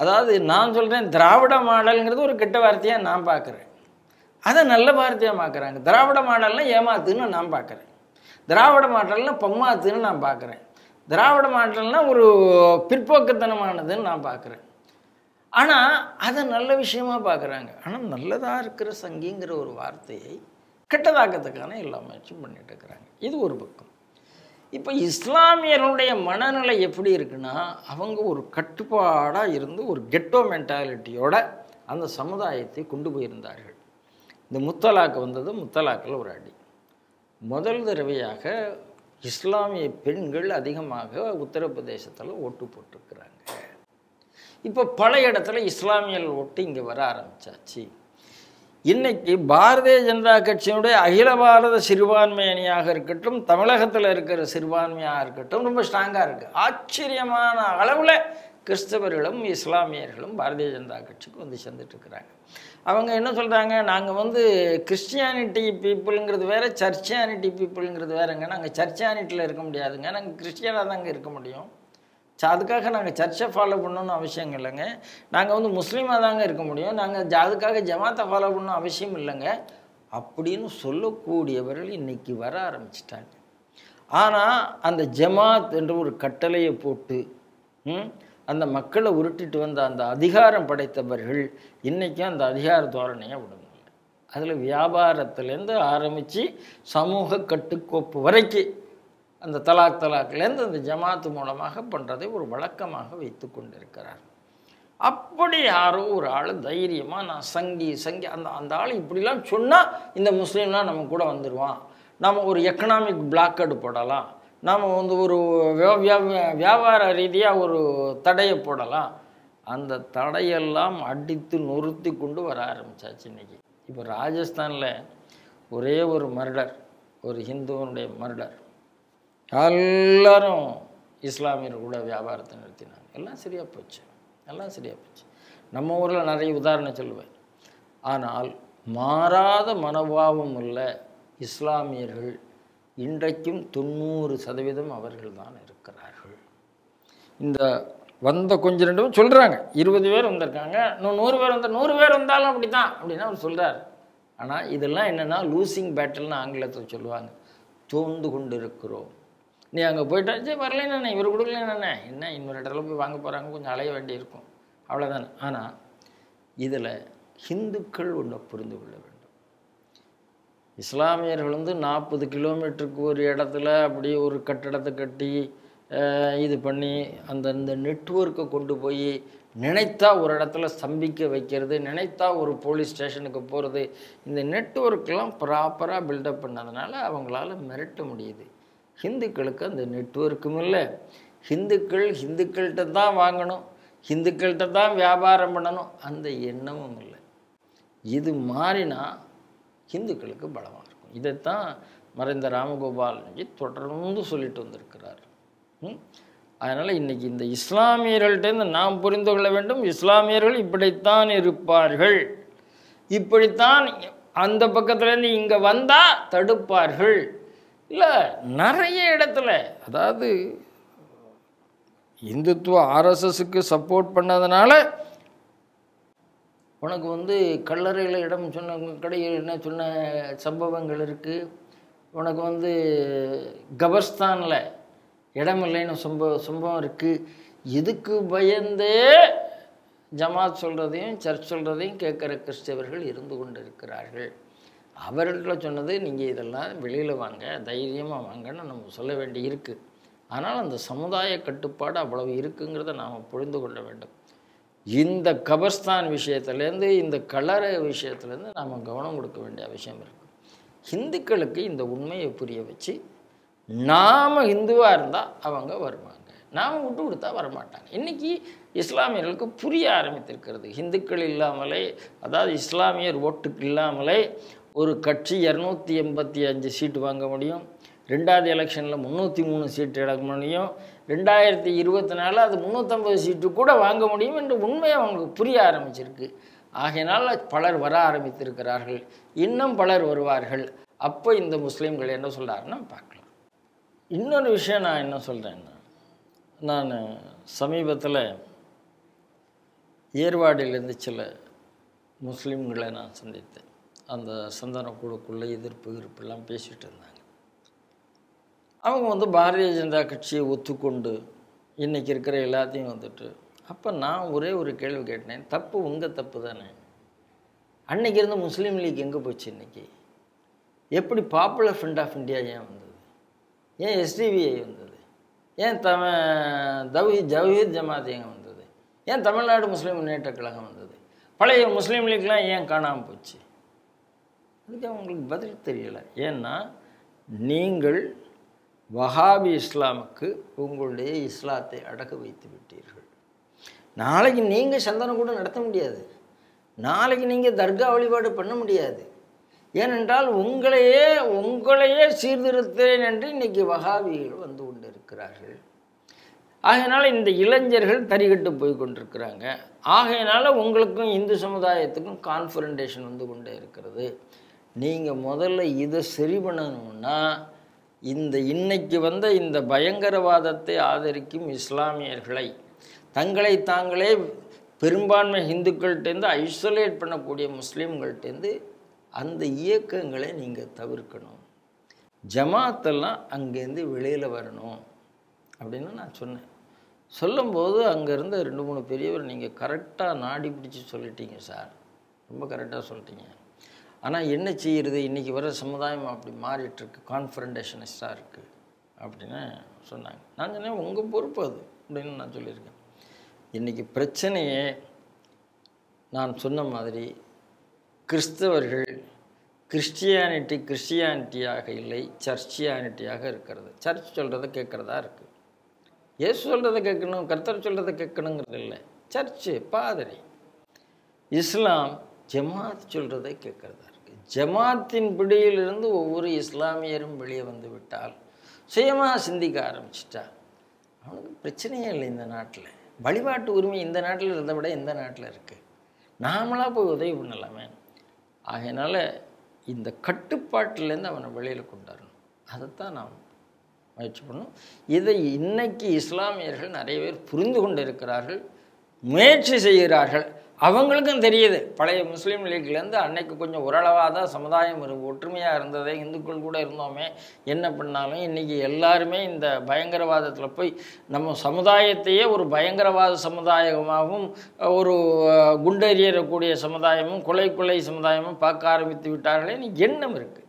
அதாவது நான் சொல்கிறேன் திராவிட மாடல்ங்கிறது ஒரு கெட்ட வார்த்தையாக நான் பார்க்குறேன். அதை நல்ல வார்த்தையாக பார்க்குறாங்க திராவிட மாடல்னால் ஏமாத்துன்னு நான் பார்க்குறேன். திராவிட மாடல்னால் பம்மாத்துன்னு நான் பார்க்குறேன். திராவிட மாடல்னால் ஒரு பிற்போக்குத்தனமானதுன்னு நான் பார்க்குறேன். ஆனால் அதை நல்ல விஷயமாக பார்க்குறாங்க. ஆனால் நல்லதாக இருக்கிற சங்கிங்கிற ஒரு வார்த்தையை கெட்டதாக்கிறதுக்கான எல்லா முயற்சியும் பண்ணிட்டு இருக்கிறாங்க. இது ஒரு பக்கம். இப்போ இஸ்லாமியர்களுடைய மனநிலை எப்படி இருக்குன்னா அவங்க ஒரு கட்டுப்பாடாக இருந்து ஒரு கெட்டோ மென்டாலிட்டியோட அந்த சமுதாயத்தை கொண்டு போயிருந்தார்கள். இந்த முத்தலாக்கு வந்தது முத்தலாக்கில் ஒரு அடி. முதல் தடவையாக இஸ்லாமிய பெண்கள் அதிகமாக உத்தரப்பிரதேசத்தில் ஓட்டு போட்டிருக்கிறாங்க. இப்போ பல இடத்துல இஸ்லாமியர்கள் ஓட்டு இங்கே வர ஆரம்பிச்சாச்சு. இன்னைக்கு பாரதிய ஜனதா கட்சியினுடைய அகில பாரத சிறுபான்மை அணியாக இருக்கட்டும் தமிழகத்தில் இருக்கிற சிறுபான்மையாக இருக்கட்டும் ரொம்ப ஸ்ட்ராங்காக இருக்குது ஆச்சரியமான அளவில் கிறிஸ்தவர்களும் இஸ்லாமியர்களும் பாரதிய ஜனதா கட்சிக்கு வந்து சேர்ந்துட்டுருக்கிறாங்க. அவங்க என்ன சொல்கிறாங்க நாங்கள் வந்து கிறிஸ்டியானிட்டி பீப்புளுங்கிறது வேற சர்ச்சியானிட்டி பீப்புளுங்கிறது வேறுங்க. நாங்கள் சர்ச்சியானிட்டியில் இருக்க முடியாதுங்க. நாங்கள் கிறிஸ்டியனாக தாங்க இருக்க முடியும். ஸோ அதுக்காக நாங்கள் சர்ச்சை ஃபாலோ பண்ணணும்னு அவசியம் இல்லைங்க. நாங்கள் வந்து முஸ்லீமாக தாங்க இருக்க முடியும். நாங்கள் அதுக்காக ஜமாத்தை ஃபாலோ பண்ணணும் அவசியம் இல்லைங்க. அப்படின்னு சொல்லக்கூடியவர்கள் இன்றைக்கி வர ஆரம்பிச்சிட்டாங்க. ஆனால் அந்த ஜமாத் என்ற ஒரு கட்டளையை போட்டு அந்த மக்களை உருட்டிட்டு வந்த அந்த அதிகாரம் படைத்தவர்கள் இன்றைக்கும் அந்த அதிகார தோரணையை விடணும் அதில் வியாபாரத்துலேருந்து ஆரம்பித்து சமூக கட்டுக்கோப்பு வரைக்கும் அந்த தலாக் தலாக்லேருந்து அந்த ஜமாத்து மூலமாக பண்ணுறதை ஒரு வழக்கமாக வைத்து கொண்டிருக்கிறார். அப்படி யாரோ ஒரு ஆள் தைரியமாக நான் சங்கி சங்கி அந்த அந்த ஆள் இப்படிலாம் சொன்னால் இந்த முஸ்லீம்லாம் நம்ம கூட வந்துடுவான் நம்ம ஒரு எக்கனாமிக் பிளாக்கடு போடலாம். நாம் வந்து ஒரு வியா- வியா- வியாபார ரீதியாக ஒரு தடையை போடலாம். அந்த தடையெல்லாம் அடித்து நொறுத்தி கொண்டு வர ஆரம்பித்தாச்சு இன்னைக்கு. இப்போ ராஜஸ்தானில் ஒரே ஒரு மர்டர் ஒரு ஹிந்துவனுடைய மர்டர் எல்லாரும் இஸ்லாமியர் கூட வியாபாரத்தை நிறுத்தினாங்க எல்லாம் சரியாக போச்சு. எல்லாம் சரியாக போச்சு. நம்ம ஊரில் நிறைய உதாரணம் சொல்லுவேன். ஆனால் மாறாத மனோபாவம் உள்ள இஸ்லாமியர்கள் இன்றைக்கும் தொண்ணூறு சதவீதம் அவர்கள் தான் இருக்கிறார்கள். இந்த வந்த கொஞ்சம் ரெண்டு பேரும் சொல்கிறாங்க இருபது பேர் வந்திருக்காங்க. இன்னும் நூறு பேர் வந்தால் நூறு பேர் வந்தாலும் அப்படி தான் அப்படின்னு அவர் சொல்கிறார் ஆனால் இதெல்லாம் என்னென்னா லூசிங் பேட்டில்னு ஆங்கிலத்தில் சொல்லுவாங்க. தோந்து கொண்டு இருக்கிறோம் நீ அங்கே போயிட்டா சரி வரலைன்னு இவர் கொடுக்கலன்னு என்ன இன்னொரு இடத்துல போய் வாங்க போகிறாங்க கொஞ்சம் அலைய வேண்டி இருக்கும் அவ்வளோதானே ஆனால் இதில் ஹிந்துக்கள் ஒன்று புரிந்து கொள்ள வேண்டும். இஸ்லாமியர்கள் வந்து நாற்பது கிலோமீட்டருக்கு ஒரு இடத்துல அப்படியே ஒரு கட்டடத்தை கட்டி இது பண்ணி அந்த இந்த நெட்வொர்க்கை கொண்டு போய் நினைத்தா ஒரு இடத்துல ஸ்தம்பிக்க வைக்கிறது நினைத்தா ஒரு போலீஸ் ஸ்டேஷனுக்கு போகிறது இந்த நெட்ஒர்க்லாம் ப்ராப்பராக பில்டப் பண்ணதுனால அவங்களால மிரட்ட முடியுது. ஹிந்துக்களுக்கு அந்த நெட்வொர்க்கும் இல்லை. ஹிந்துக்கள் ஹிந்துக்கள்கிட்ட தான் வாங்கணும். ஹிந்துக்கள்கிட்ட தான் வியாபாரம் பண்ணணும். அந்த எண்ணமும் இல்லை. இது மாறினா ஹிந்துக்களுக்கு பலமாக இருக்கும். இதைத்தான் மறைந்த ராமகோபால்ஜி தொடர்ந்து சொல்லிட்டு வந்திருக்கிறார். ம்? அதனால் இன்னைக்கு இந்த இஸ்லாமியர்கள்ட்டேருந்து நாம் புரிந்து கொள்ள வேண்டும். இஸ்லாமியர்கள் இப்படித்தான் இருப்பார்கள். இப்படித்தான் அந்த பக்கத்துலேருந்து இங்கே வந்தால் தடுப்பார்கள். இல்லை நிறைய இடத்துல அதாவது இந்துத்துவ ஆர்எஸ்எஸுக்கு சப்போர்ட் பண்ணதுனால உனக்கு வந்து கல்லறையில் இடம் சொன்ன கடையில் என்ன சொன்ன சம்பவங்கள் இருக்குது உனக்கு வந்து கபர்ஸ்தானில் இடம் இல்லைன்னு சம்பவ சம்பவம் இருக்குது இதுக்கு பயந்தே ஜமாத் சொல்கிறதையும் சர்ச் சொல்கிறதையும் கேட்குற கிறிஸ்தவர்கள் இருந்து கொண்டு இருக்கிறார்கள் சொன்னது நீங்கள் இதெல்லாம் வெளியில் வாங்க தைரியமாக வாங்கன்னு நம்ம சொல்ல வேண்டி இருக்குது ஆனால் அந்த சமுதாய கட்டுப்பாடு அவ்வளவு இருக்குங்கிறத நாம் புரிந்து கொள்ள வேண்டும். இந்த கபர்ஸ்தான் விஷயத்துலேருந்து இந்த கலரை விஷயத்துலேருந்து நாம் கவனம் கொடுக்க வேண்டிய அவசியம் இருக்குது ஹிந்துக்களுக்கு இந்த உண்மையை புரிய வச்சு நாம் ஹிந்துவாக இருந்தால் அவங்க வருவாங்க. நாம் விட்டு கொடுத்தா வரமாட்டாங்க. இன்றைக்கி இஸ்லாமியர்களுக்கு புரிய ஆரம்பித்திருக்கிறது. ஹிந்துக்கள் இல்லாமலே அதாவது இஸ்லாமியர் ஓட்டுக்கு இல்லாமலே ஒரு கட்சி இரநூத்தி எண்பத்தி அஞ்சு சீட்டு வாங்க முடியும். ரெண்டாவது எலெக்ஷனில் முந்நூற்றி மூணு சீட்டு எடுக்க முடியும். ரெண்டாயிரத்தி இருபத்தி நாலு அது முந்நூற்றம்பது சீட்டு கூட வாங்க முடியும் என்று உண்மையை அவங்களுக்கு புரிய ஆரம்பிச்சிருக்கு. ஆகையினால் பலர் வர ஆரம்பித்திருக்கிறார்கள். இன்னும் பலர் வருவார்கள். அப்போ இந்த முஸ்லீம்கள் என்ன சொல்கிறாருன்னு பார்க்கலாம். இன்னொரு விஷயம் நான் என்ன சொல்கிறேன்னா நான் சமீபத்தில் ஏர்வாடியிலேருந்து சில முஸ்லீம்களை நான் சந்தித்தேன். அந்த சந்தன குழுக்குள்ளே எதிர்ப்பு எதிர்ப்புலாம் பேசிகிட்டு இருந்தாங்க. அவங்க வந்து பாரதிய ஜனதா கட்சியை ஒத்துக்கொண்டு இன்றைக்கி இருக்கிற எல்லாத்தையும் வந்துட்டு அப்போ நான் ஒரே ஒரு கேள்வி கேட்டேன் தப்பு உங்கள் தப்பு தானே? அன்னைக்கு இருந்த முஸ்லீம் லீக் எங்கே போச்சு இன்றைக்கி எப்படி பாப்புலர் ஃப்ரண்ட் ஆஃப் இந்தியா ஏன் வந்தது? ஏன் எஸ்டிவிஐ வந்தது? ஏன் தம தவி ஜவஹீத் ஜமாத் ஏன் வந்தது? ஏன் தமிழ்நாடு முஸ்லீம் முன்னேற்ற கழகம் வந்தது? பழைய முஸ்லீம் லீக்லாம் ஏன் காணாமல் போச்சு? அதுக்கு அவங்களுக்கு பதில் தெரியலை? ஏன்னா நீங்கள் வஹாபி இஸ்லாமுக்கு உங்களுடைய இஸ்லாத்தை அடக்க வைத்து விட்டீர்கள். நாளைக்கு நீங்கள் சந்தனம் கூட நடத்த முடியாது. நாளைக்கு நீங்கள் தர்கா வழிபாடு பண்ண முடியாது. ஏனென்றால் உங்களையே உங்களையே சீர்திருத்தேன் என்று இன்றைக்கி வகாபிகள் வந்து கொண்டு இருக்கிறார்கள் ஆகையினால் இந்த இளைஞர்கள் தறிகட்டு போய் கொண்டிருக்கிறாங்க. ஆகையினால் உங்களுக்கும் இந்து சமுதாயத்துக்கும் கான்ஃபரண்டேஷன் வந்து கொண்டே இருக்கிறது. நீங்கள் முதல்ல இதை சரி பண்ணணும்னா இந்த இன்னைக்கு வந்த இந்த பயங்கரவாதத்தை ஆதரிக்கும் இஸ்லாமியர்களை தங்களை தாங்களே பெரும்பான்மை இந்துக்கள்கிட்டேருந்து ஐசோலேட் பண்ணக்கூடிய முஸ்லீம்கள்ட்டேருந்து அந்த இயக்கங்களை நீங்கள் தவிர்க்கணும். ஜமாத்தெல்லாம் அங்கேருந்து வெளியில் வரணும் அப்படின்னு நான் சொன்னேன். சொல்லும்போது அங்கேருந்து ரெண்டு மூணு பெரியவர் நீங்கள் கரெக்டாக நாடி பிடிச்சி சொல்லிட்டீங்க சார். ரொம்ப கரெக்டாக சொல்லிட்டீங்க. ஆனால் என்ன செய்கிறது இன்றைக்கி வர சமுதாயம் அப்படி மாறிட்டுருக்கு. கான்ஃபரண்டேஷனிஸ்டாக இருக்குது அப்படின்னு சொன்னாங்க. நான் சொன்னேன் உங்கள் பொறுப்பு அது அப்படின்னு நான் சொல்லியிருக்கேன். இன்றைக்கி பிரச்சனையே நான் சொன்ன மாதிரி கிறிஸ்தவர்கள் கிறிஸ்டியானிட்டி கிறிஸ்டியானிட்டியாக இல்லை சர்ச்சியானிட்டியாக இருக்கிறது. சர்ச் சொல்கிறத கேட்குறதா இருக்குது இயேசு சொல்கிறத கேட்கணும் கர்த்தர் சொல்கிறத கேட்கணுங்கிறது இல்லை. சர்ச்சு பாதிரி இஸ்லாம் ஜமாத் சொல்கிறதை கேட்குறதா இருக்குது ஜமாத்தின் பிடியிலிருந்து ஒவ்வொரு இஸ்லாமியரும் வெளியே வந்து விட்டால் சுயமாக சிந்திக்க ஆரம்பிச்சிட்டா? அவனுக்கு பிரச்சனையே இல்லை இந்த நாட்டில். வழிபாட்டு உரிமை இந்த நாட்டில் இருந்த விட இந்த நாட்டில் இருக்குது நாமளாக போய் உதவி பண்ணலாமே. ஆகையினால இந்த கட்டுப்பாட்டிலேருந்து அவனை வெளியில் கொண்டாடணும் அதைத்தான் நாம் முயற்சி பண்ணணும். இதை இன்னைக்கு இஸ்லாமியர்கள் நிறைய பேர் புரிந்து கொண்டு இருக்கிறார்கள் முயற்சி செய்கிறார்கள். அவங்களுக்கும் தெரியுது. பழைய முஸ்லீம் லீக்லேருந்து அன்னைக்கு கொஞ்சம் ஓரளவாக தான் சமுதாயம் ஒற்றுமையாக இருந்ததே. இந்துக்கள் கூட இருந்தோமே. என்ன பண்ணாலும் இன்றைக்கி எல்லாருமே இந்த பயங்கரவாதத்தில் போய் நம்ம சமுதாயத்தையே ஒரு பயங்கரவாத சமுதாயமாகவும் ஒரு அஹ், குண்டெறியக்கூடிய சமுதாயமும் கொலை கொலை சமுதாயமும் பார்க்க ஆரம்பித்து விட்டார்களே. எண்ணம் இருக்குது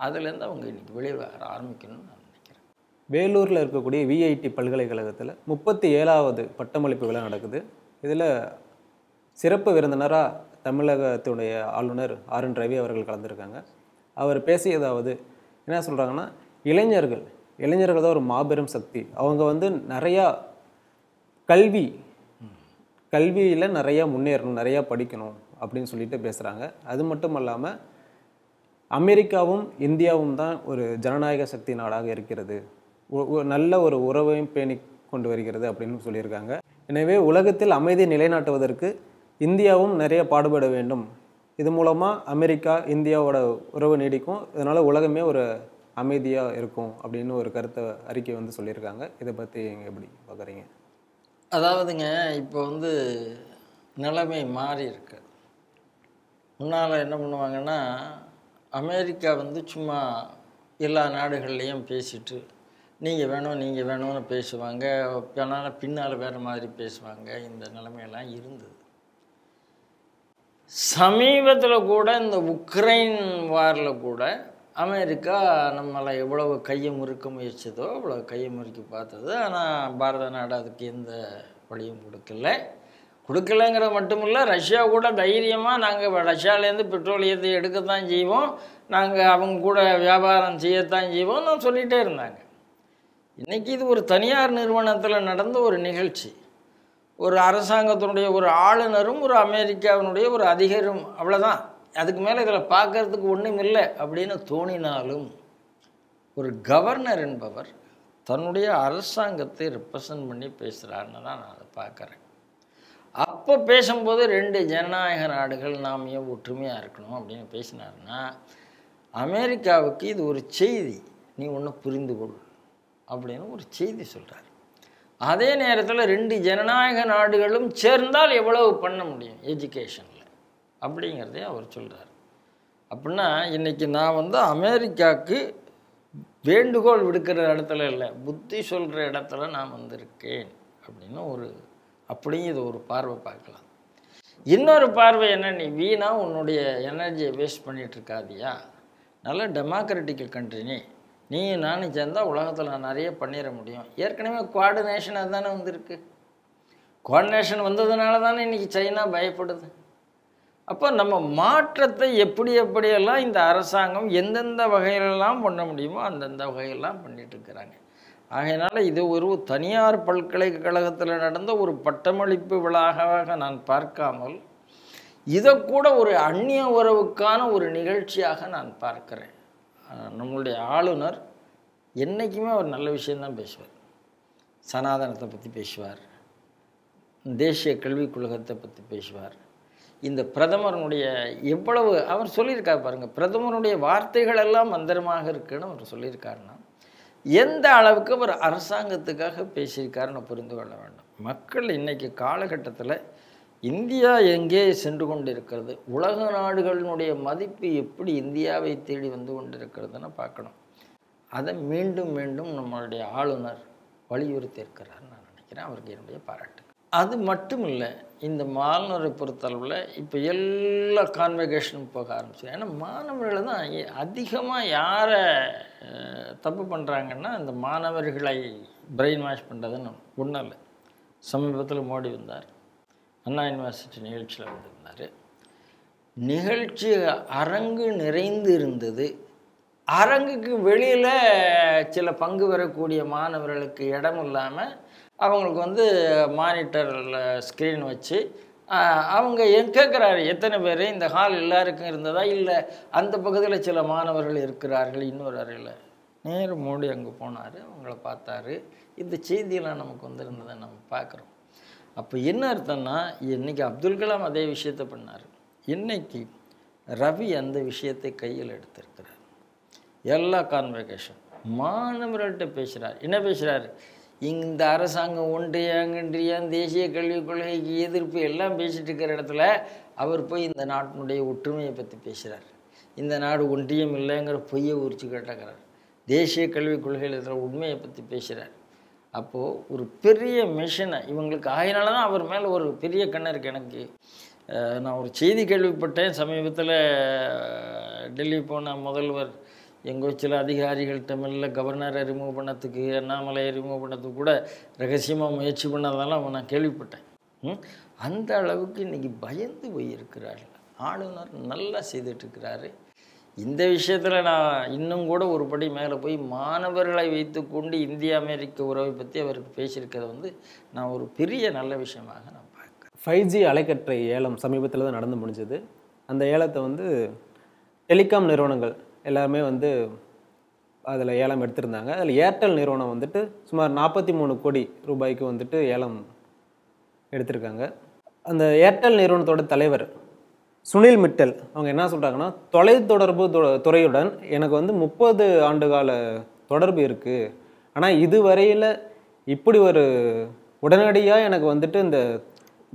அதுலேருந்து அவங்க இன்றைக்கி வெளியே வர ஆரம்பிக்கணும்னு நான் நினைக்கிறேன். வேலூரில் இருக்கக்கூடிய விஐடி பல்கலைக்கழகத்தில் முப்பத்தி ஏழாவது பட்டமளிப்பு விழா நடக்குது. இதில் சிறப்பு விருந்தினராக தமிழகத்துடைய ஆளுநர் ஆர் என் ரவி அவர்கள் கலந்துருக்காங்க. அவர் பேசியதாவது என்ன சொல்கிறாங்கன்னா இளைஞர்கள் இளைஞர்கள் தான் ஒரு மாபெரும் சக்தி. அவங்க வந்து நிறையா கல்வி கல்வியில் நிறையா முன்னேறணும் நிறையா படிக்கணும் அப்படின்னு சொல்லிட்டு பேசுகிறாங்க அது மட்டும் இல்லாமல் அமெரிக்காவும் இந்தியாவும் தான் ஒரு ஜனநாயக சக்தி நாடாக இருக்கிறது. நல்ல ஒரு உறவையும் பேணி கொண்டு வருகிறது அப்படின்னு சொல்லியிருக்காங்க. எனவே உலகத்தில் அமைதியை நிலைநாட்டுவதற்கு இந்தியாவும் நிறைய பாடுபட வேண்டும். இது மூலமாக அமெரிக்கா இந்தியாவோட உறவு நீடிக்கும். இதனால் உலகமே ஒரு அமைதியாக இருக்கும் அப்படின்னு ஒரு கருத்தை அறிக்கை வந்து சொல்லியிருக்காங்க. இதை பற்றி நீங்கள் எப்படி பார்க்குறீங்க அதாவதுங்க இப்போ வந்து நிலைமை மாறி இருக்கு. முன்னால் என்ன பண்ணுவாங்கன்னா அமெரிக்கா வந்து சும்மா எல்லா நாடுகள்லேயும் பேசிட்டு நீங்கள் வேணும் நீங்கள் வேணும்னு பேசுவாங்க. பின்னால் பின்னால் வேறு மாதிரி பேசுவாங்க. இந்த நிலைமையெல்லாம் இருந்தது. சமீபத்தில் கூட இந்த உக்ரைன் வாரில் கூட அமெரிக்கா நம்மளை எவ்வளவு கையை முறுக்க முயற்சிதோ அவ்வளோ கையை முறுக்கி பார்த்தது. ஆனால் பாரத நாடு அதுக்கு எந்த வழியும் கொடுக்கல. கொடுக்கலங்கிறது மட்டும் இல்லை ரஷ்யா கூட தைரியமாக நாங்கள் ரஷ்யாவிலேருந்து பெட்ரோலியத்தை எடுக்கத்தான் செய்வோம். நாங்கள் அவங்க கூட வியாபாரம் செய்யத்தான் செய்வோம் நான் சொல்லிகிட்டே இருந்தாங்க. இன்றைக்கி இது ஒரு தனியார் நிறுவனத்தில் நடந்த ஒரு நிகழ்ச்சி. ஒரு அரசாங்கத்தினுடைய ஒரு ஆளுநரும் ஒரு அமெரிக்காவினுடைய ஒரு அதிகாரும் அவ்வளோதான் அதுக்கு மேலே இதில் பார்க்கறதுக்கு ஒன்றும் இல்லை அப்படின்னு தோணினாலும் ஒரு கவர்னர் என்பவர் தன்னுடைய அரசாங்கத்தை ரெப்ரசன்ட் பண்ணி பேசுகிறாருன்னு தான் நான் அதை பார்க்குறேன். அப்போ பேசும்போது ரெண்டு ஜனநாயக நாடுகள் நாம் ஏன் ஒற்றுமையாக இருக்கணும் அப்படின்னு பேசினாருன்னா அமெரிக்காவுக்கு இது ஒரு செய்தி நீ ஒன்று புரிந்து கொள் அப்படின்னு ஒரு செய்தி சொல்கிறார் அதே நேரத்தில் ரெண்டு ஜனநாயக நாடுகளும் சேர்ந்தால் எவ்வளவு பண்ண முடியும் எஜுகேஷனில் அப்படிங்கிறதே அவர் சொல்கிறார் அப்படின்னா இன்றைக்கி நான் வந்து அமெரிக்காவுக்கு வேண்டுகோள் விடுக்கிற இடத்துல இல்லை புத்தி சொல்கிற இடத்துல நான் வந்திருக்கேன் அப்படின்னு ஒரு அப்படியும் இது ஒரு பார்வை பார்க்கலாம். இன்னொரு பார்வை என்ன நீ வீணாக உன்னுடைய எனர்ஜியை வேஸ்ட் பண்ணிகிட்ருக்காதியா நல்ல டெமோக்ராட்டிக்கல் கண்ட்ரி நீ. நீ நானும் சேர்ந்தால் உலகத்தில் நான் நிறைய பண்ணிட முடியும். ஏற்கனவே கோஆர்டினேஷன் அதுதானே வந்திருக்கு. குவாடினேஷன் வந்ததுனால தானே இன்றைக்கி சைனா பயப்படுது. அப்போ நம்ம மாற்றத்தை எப்படி எப்படியெல்லாம் இந்த அரசாங்கம் எந்தெந்த வகையிலெல்லாம் பண்ண முடியுமோ அந்தந்த வகையெல்லாம் பண்ணிகிட்ருக்கிறாங்க ஆகையினால இது ஒரு தனியார் பல்கலைக்கழகத்தில் நடந்த ஒரு பட்டமளிப்பு விழாவாக நான் பார்க்காமல் இதை கூட ஒரு அந்நிய உறவுக்கான ஒரு நிகழ்ச்சியாக நான் பார்க்கிறேன். நம்மளுடைய ஆளுநர் என்றைக்குமே அவர் நல்ல விஷயந்தான் பேசுவார். சனாதனத்தை பற்றி பேசுவார். தேசிய கல்விக் கழகத்தை பற்றி பேசுவார். இந்த பிரதமரனுடைய எவ்வளவு அவர் சொல்லியிருக்கார் பாருங்கள் பிரதமருடைய வார்த்தைகள் எல்லாம் மந்திரமாக இருக்குன்னு அவர் சொல்லியிருக்காருன்னா எந்த அளவுக்கு அவர் அரசாங்கத்துக்காக பேசியிருக்காருன்னு புரிந்து கொள்ள வேண்டும். மக்கள் இன்றைக்கி காலகட்டத்தில் இந்தியா எங்கே சென்று கொண்டிருக்கிறது? உலக நாடுகளினுடைய மதிப்பு எப்படி இந்தியாவை தேடி வந்து கொண்டிருக்கிறதுன்னு பார்க்கணும். அதை மீண்டும் மீண்டும் நம்மளுடைய ஆளுநர் வலியுறுத்தி இருக்கிறார் நான் நினைக்கிறேன். அவருக்கு என்னுடைய பாராட்டு. அது மட்டும் இல்லை இந்த மாணவரை பொறுத்தளவில் இப்போ எல்லா கான்வெகேஷனும் போக ஆரம்பிச்சு ஏன்னா மாணவர்களை தான் அதிகமாக யாரை தப்பு பண்ணுறாங்கன்னா இந்த மாணவர்களை பிரெயின் வாஷ் பண்ணுறதுன்னு ஒன்றும் இல்லை. சமீபத்தில் மோடி வந்தார். அண்ணா யூனிவர்சிட்டி நிகழ்ச்சியில் வந்திருந்தார். நிகழ்ச்சி அரங்கு நிறைந்து இருந்தது. அரங்குக்கு வெளியில் சில பங்கு பெறக்கூடிய மாணவர்களுக்கு இடம் இல்லாமல் அவங்களுக்கு வந்து மானிட்டரில் ஸ்க்ரீன் வச்சு அவங்க கேட்குறாரு எத்தனை பேர்? இந்த ஹால் எல்லாருக்கும் இருந்ததா? இல்லை அந்த பக்கத்தில் சில மாணவர்கள் இருக்கிறார்கள் இன்னொரு அறையில். நேரு மோடி அங்கே போனார் அவங்கள பார்த்தாரு. இந்த செய்தியெல்லாம் நமக்கு வந்திருந்ததை நம்ம பார்க்குறோம். அப்போ என்ன அர்த்தம்னா இன்றைக்கி அப்துல் கலாம் அதே விஷயத்தை பண்ணார். இன்னைக்கு ரவி அந்த விஷயத்தை கையில் எடுத்திருக்கிறார். எல்லா கான்வெகேஷன் மாணவர்கள்ட்ட பேசுகிறார் என்ன பேசுகிறார் இந்த அரசாங்கம் ஒன்றியாங்கன்றியான் தேசிய கல்விக் கொள்கைக்கு எதிர்ப்பு எல்லாம் பேசிகிட்டு இருக்கிற இடத்துல அவர் போய் இந்த நாட்டினுடைய ஒற்றுமையை பற்றி பேசுகிறார் இந்த நாடு ஒன்றியம் இல்லைங்கிற பொய்யை உரிச்சு கேட்டக்கிறார். தேசிய கல்விக் கொள்கையில் இருக்கிற உண்மையை பற்றி பேசுகிறார் அப்போது ஒரு பெரிய மிஷினை இவங்களுக்கு ஆகினால தான் அவர் மேலே ஒரு பெரிய கண்ணு இருக்குது எனக்கு. நான் ஒரு செய்தி கேள்விப்பட்டேன். சமீபத்தில் டெல்லி போன முதல்வர் எங்கள் சில அதிகாரிகள்கிட்ட மெல்ல கவர்னரை ரிமூவ் பண்ணத்துக்கு அண்ணாமலையை ரிமூவ் பண்ணத்துக்கு கூட ரகசியமாக முயற்சி பண்ணதெல்லாம் நான் கேள்விப்பட்டேன். அந்த அளவுக்கு இன்னைக்கு பயந்து போயிருக்கிறார்கள். ஆளுநர் நல்லா செய்துட்டுருக்கிறாரு இந்த விஷயத்தில் நான் இன்னும் கூட ஒரு படி மேலே போய் மாணவர்களை வைத்துக்கொண்டு இந்திய அமெரிக்க உறவை பற்றி அவர் பேசியிருக்கிறத வந்து நான் ஒரு பெரிய நல்ல விஷயமாக நான் பார்க்குறேன். ஃபைவ் ஜி அலைக்கற்றை ஏலம் சமீபத்தில் தான் நடந்து முடிஞ்சது. அந்த ஏலத்தை வந்து டெலிகாம் நிறுவனங்கள் எல்லாருமே வந்து அதில் ஏலம் எடுத்திருந்தாங்க. அதில் ஏர்டெல் நிறுவனம் வந்துட்டு சுமார் நாற்பத்தி மூணு கோடி ரூபாய்க்கு வந்துட்டு ஏலம் எடுத்திருக்காங்க. அந்த ஏர்டெல் நிறுவனத்தோட தலைவர் சுனில் மிட்டல். அவங்க என்ன சொல்கிறாங்கன்னா தொலைத்தொடர்பு துறையுடன் எனக்கு வந்து முப்பது ஆண்டுகால தொடர்பு இருக்குது ஆனால் இதுவரையில் இப்படி ஒரு உடனடியாக எனக்கு வந்துட்டு இந்த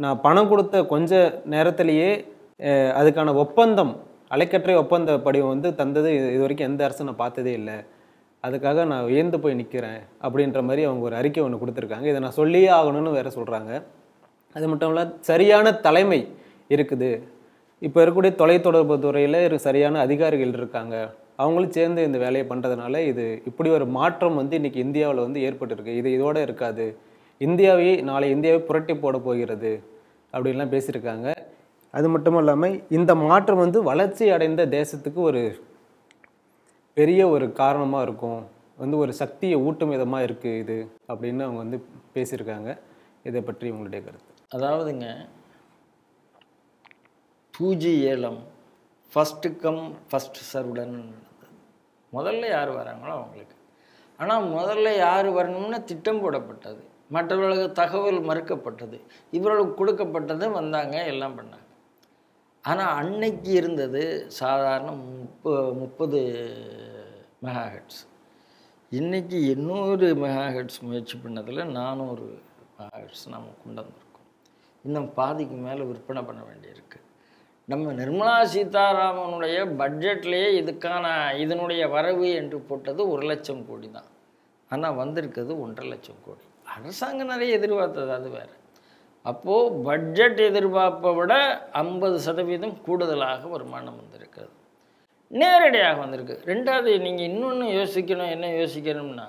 நான் பணம் கொடுத்த கொஞ்ச நேரத்திலேயே அதுக்கான ஒப்பந்தம் அலைக்கற்றை ஒப்பந்த படிவம் வந்து தந்தது. இது இது வரைக்கும் எந்த அரசும் நான் பார்த்ததே இல்லை. அதுக்காக நான் உயர்ந்து போய் நிற்கிறேன் அப்படின்ற மாதிரி அவங்க ஒரு அறிக்கை ஒன்று கொடுத்துருக்காங்க. இதை நான் சொல்லியே ஆகணும்னு வேறு சொல்கிறாங்க அது மட்டும் இல்லாமல் சரியான தலைமை இருக்குது. இப்போ இருக்கக்கூடிய தொலைத்தொடர்பு துறையில் இரு சரியான அதிகாரிகள் இருக்காங்க. அவங்களும் சேர்ந்து இந்த வேலையை பண்ணுறதுனால இது இப்படி ஒரு மாற்றம் வந்து இன்றைக்கி இந்தியாவில் வந்து ஏற்பட்டிருக்கு. இது இதோட இருக்காது. இந்தியாவை நாளை இந்தியாவை புரட்டி போட போகிறது அப்படின்லாம் பேசியிருக்காங்க. அது மட்டும் இல்லாமல் இந்த மாற்றம் வந்து வளர்ச்சி அடைந்த தேசத்துக்கு ஒரு பெரிய ஒரு காரணமாக இருக்கும். வந்து ஒரு சக்தியை ஊட்டும் விதமாக இருக்குது இது அப்படின்னு அவங்க வந்து பேசியிருக்காங்க. இதை பற்றி உங்களுடைய கருத்து. அதாவதுங்க டூ ஏலம் ஃபஸ்ட்டு கம் ஃபஸ்ட் சர்வுடன் முதல்ல யார் வராங்களோ அவங்களுக்கு. ஆனால் முதல்ல யார் வரணும்னு திட்டம் போடப்பட்டது. மற்றவர்களுக்கு தகவல் மறுக்கப்பட்டது. இவர்களுக்கு கொடுக்கப்பட்டது வந்தாங்க எல்லாம் பண்ணாங்க. ஆனால் அன்னைக்கு இருந்தது சாதாரண முப்ப முப்பது மெகாஹெட்ஸ் இன்றைக்கி எண்ணூறு மெகாஹெட்ஸ் முயற்சி பண்ணதில் நானூறு மெகாஹெட்ஸ் நம்ம கொண்டு வந்திருக்கோம். இன்னும் பாதிக்கு மேலே விற்பனை பண்ண வேண்டியிருக்கு. நம்ம நிர்மலா சீதாராமனுடைய பட்ஜெட்லேயே இதுக்கான இதனுடைய வரவு என்று போட்டது ஒரு லட்சம் கோடி தான். ஆனால் வந்திருக்கிறது ஒன்றரை லட்சம் கோடி. அரசாங்கம் நிறைய எதிர்பார்த்தது அது வேறு. அப்போது பட்ஜெட் எதிர்பார்ப்பை விட ஐம்பது சதவீதம் கூடுதலாக வருமானம் வந்திருக்கிறது. நேரடியாக வந்திருக்கு. ரெண்டாவது நீங்கள் இன்னொன்று யோசிக்கணும் என்ன யோசிக்கணும்னா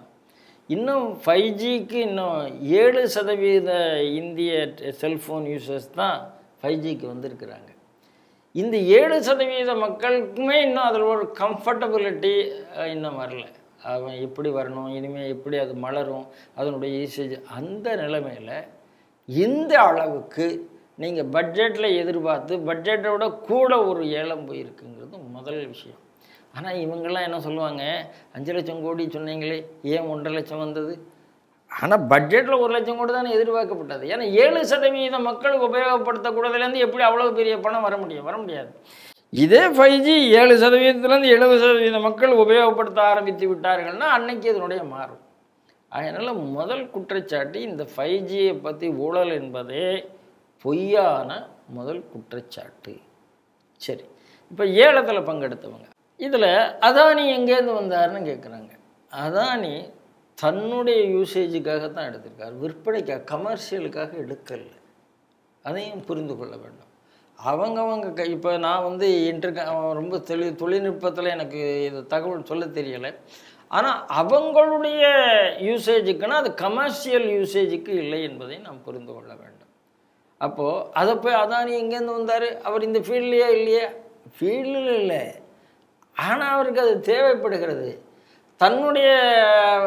இன்னும் ஃபைவ் ஜிக்கு இன்னும் ஏழு சதவீத இந்திய செல்ஃபோன் யூசர்ஸ் தான் ஃபைவ் ஜிக்கு வந்திருக்கிறாங்க. இந்த ஏழு சதவீத மக்களுக்குமே இன்னும் அதில் ஒரு கம்ஃபர்டபிலிட்டி இன்னும் வரல. அவன் எப்படி வரணும் இனிமேல் எப்படி அது மலரும் அதனுடைய யூசேஜ் அந்த நிலைமையில் இந்த அளவுக்கு நீங்கள் பட்ஜெட்டில் எதிர்பார்த்து பட்ஜெட்டை விட கூட ஒரு ஏலம் போயிருக்குங்கிறது முதல் விஷயம். ஆனால் இவங்கெல்லாம் என்ன சொல்லுவாங்க? அஞ்சு லட்சம் கோடி சொன்னீங்களே ஏன் ஒன்றரை லட்சம் வந்தது? ஆனால் பட்ஜெட்டில் ஒரு லட்சம் கூட தானே எதிர்பார்க்கப்பட்டது. ஏன்னா ஏழு சதவீதம் மக்களுக்கு உபயோகப்படுத்தக்கூடாதுலேருந்து எப்படி அவ்வளோ பெரிய பணம் வர முடியும்? வர முடியாது. இதே ஃபைவ் ஜி ஏழு சதவீதத்துலேருந்து எழுபது சதவீத மக்கள் உபயோகப்படுத்த ஆரம்பித்து விட்டார்கள்னா அன்னைக்கு இதனுடைய மாறும். அதனால் முதல் குற்றச்சாட்டு இந்த ஃபைவ் ஜியை பற்றி ஊழல் என்பதே பொய்யான முதல் குற்றச்சாட்டு. சரி இப்போ ஏலத்தில் பங்கெடுத்தவங்க. இதில் அதானி எங்கேருந்து வந்தாருன்னு கேட்குறாங்க அதானி தன்னுடைய யூசேஜுக்காக தான் எடுத்திருக்கார். விற்பனைக்காக கமர்ஷியலுக்காக எடுக்கல. அதையும் புரிந்து கொள்ள வேண்டும். அவங்கவங்க க இப்போ நான் வந்து இன்டர் ரொம்ப தெளி தொழில்நுட்பத்தில் எனக்கு இது தகவல் சொல்ல தெரியலை. ஆனால் அவங்களுடைய யூசேஜுக்குன்னா அது கமர்ஷியல் யூசேஜுக்கு இல்லை என்பதை நாம் புரிந்து கொள்ள வேண்டும். அப்போது அதை போய் அதானி எங்கேருந்து வந்தார்? அவர் இந்த ஃபீல்ட்லேயே இல்லையே? ஃபீல்டில் இல்லை. ஆனால் அவருக்கு அது தேவைப்படுகிறது. தன்னுடைய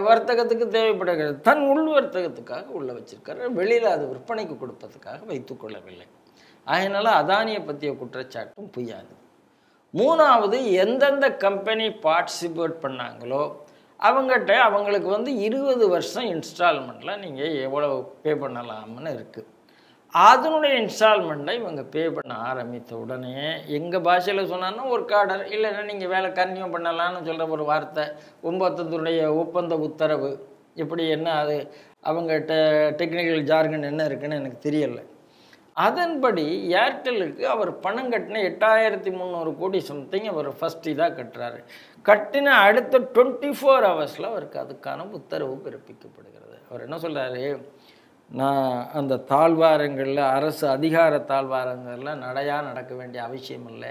வர்த்தகத்துக்கு தேவைப்படுகிறது. தன் உள் வர்த்தகத்துக்காக உள்ள வச்சிருக்காரு வெளியில் அது விற்பனைக்கு கொடுப்பதற்காக வைத்துக்கொள்ளவில்லை அதனால் அதானியை பற்றிய குற்றச்சாட்டும் பொய்யாது. மூணாவது எந்தெந்த கம்பெனி பார்ட்டிசிபேட் பண்ணாங்களோ அவங்ககிட்ட அவங்களுக்கு வந்து இருபது வருஷம் இன்ஸ்டால்மெண்ட்டில் நீங்கள் எவ்வளோ பே பண்ணலாம்னு இருக்குது அதனுடைய இன்ஸ்டால்மெண்ட்டை இவங்க பே பண்ண ஆரம்பித்த உடனே எங்கள் பாஷையில் சொன்னான்னா ஒரு கார்டர் இல்லைன்னா நீங்கள் வேலை கன்னியூ பண்ணலான்னு சொல்கிற ஒரு வார்த்தை ஒம்பத்தத்துடைய ஒப்பந்த உத்தரவு எப்படி என்ன அது அவங்ககிட்ட டெக்னிக்கல் ஜார்கன் என்ன இருக்குன்னு எனக்கு தெரியலை. அதன்படி ஏர்டெல்லுக்கு அவர் பணம் கட்டின எட்டாயிரத்தி முந்நூறு கோடி சம்திங் அவர் ஃபஸ்ட் இதாக கட்டுறாரு. கட்டின அடுத்த டுவெண்ட்டி ஃபோர் ஹவர்ஸில் அவருக்கு அதுக்கான உத்தரவு பிறப்பிக்கப்படுகிறது. அவர் என்ன சொல்கிறாரு நான் அந்த தாழ்வாரங்களில் அரசு அதிகார தாழ்வாரங்களில் நடையாக நடக்க வேண்டிய அவசியம் இல்லை.